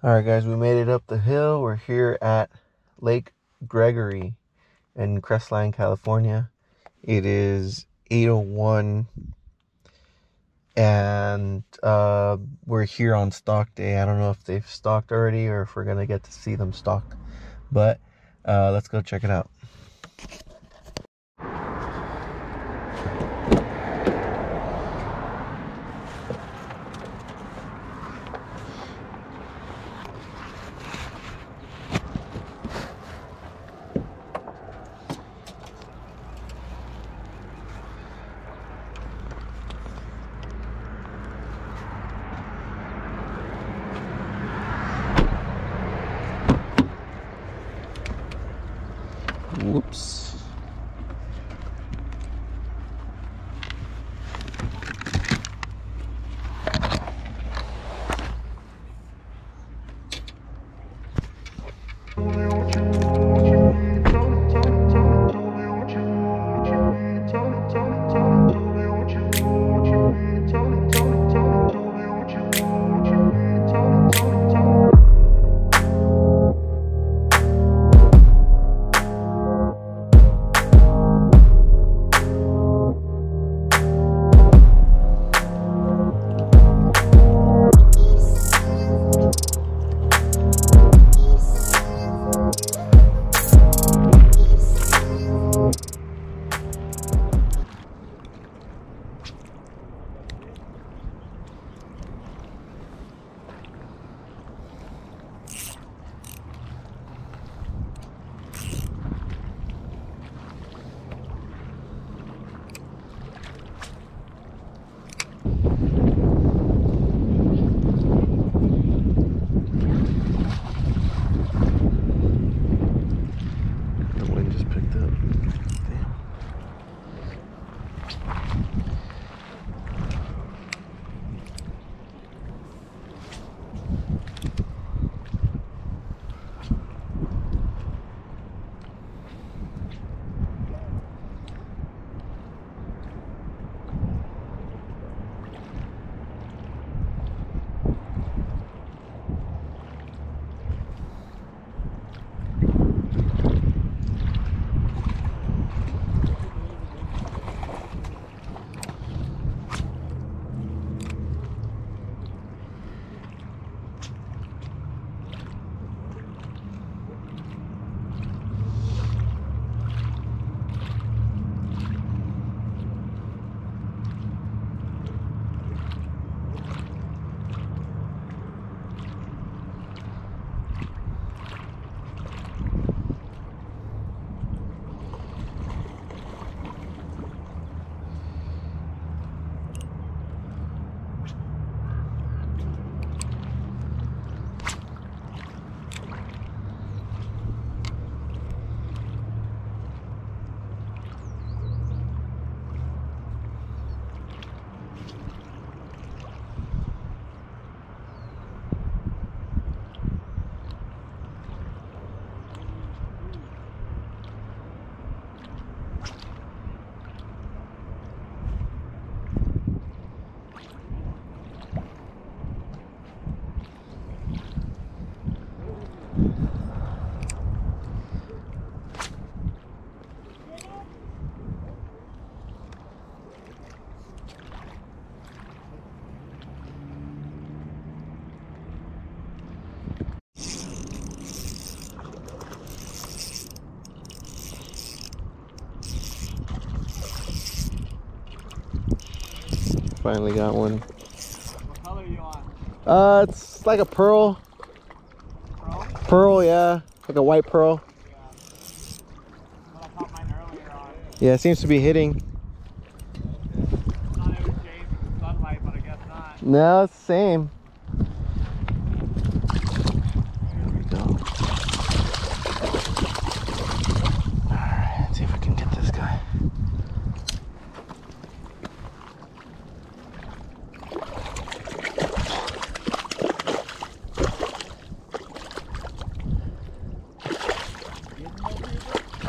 All right, guys, we made it up the hill. We're here at Lake Gregory in Crestline, California. It is 8:01 and uh, we're here on stock day. I don't know if they've stocked already or if we're gonna get to see them stock, but uh, let's go check it out. Whoops. The wind just picked up. Damn. Finally got one. What color are you on? Uh, it's like a pearl. Pro? Pearl, yeah. Like a white pearl. Yeah. Yeah, it seems to be hitting. Sunlight. No, it's the same. Alright, let's see if we can get this guy.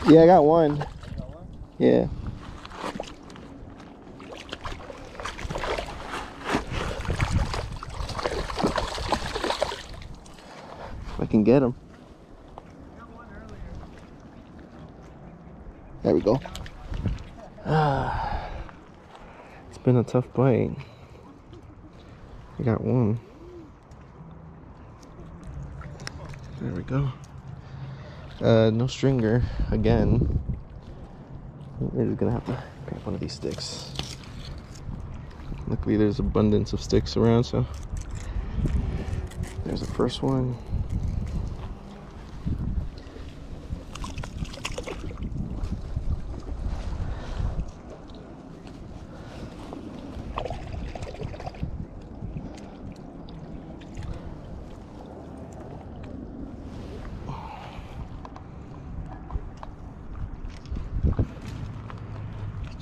Yeah, I got one. Yeah. If I can get him. There we go. It's been a tough bite. I got one. There we go. Uh, no stringer again. We're just gonna have to grab one of these sticks. Luckily, there's abundance of sticks around, so there's the first one.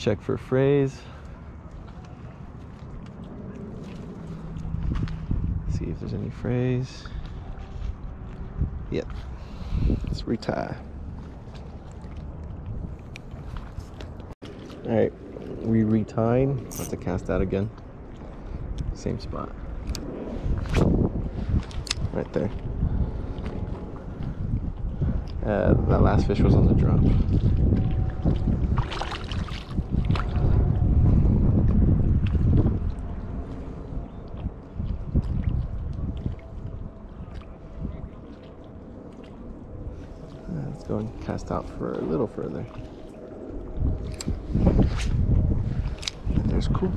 Check for frays. See if there's any frays. Yep. Let's retie. Alright, we retied. Have to cast out again. Same spot. Right there. Uh, that last fish was on the drop. Go and cast out for a little further. There's cool.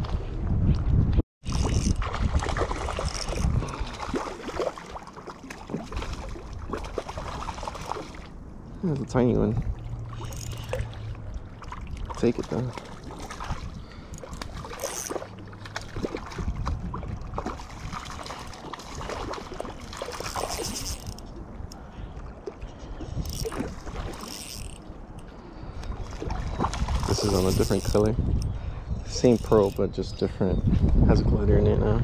That's a tiny one. Take it though. This is on a different color. Same pearl, but just different. Has a glitter in it now.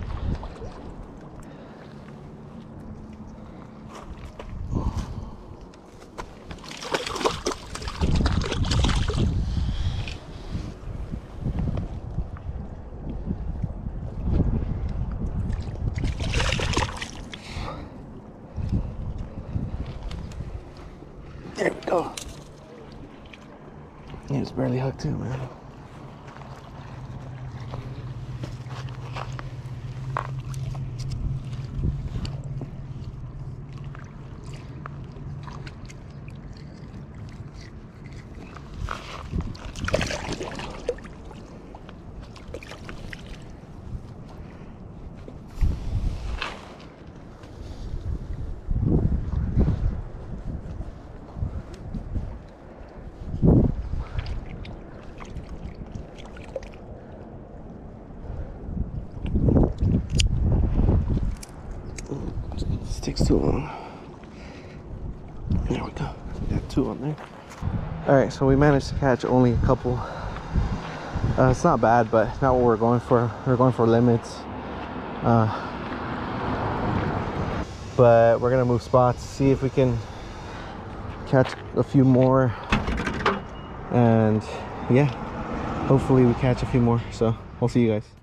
He was barely hooked too, man. This takes too long. There we go. We got two on there. All right, so we managed to catch only a couple. Uh, it's not bad, but not what we're going for. We're going for limits. Uh, but we're gonna move spots, see if we can catch a few more. And yeah, hopefully we catch a few more. So we'll see you guys.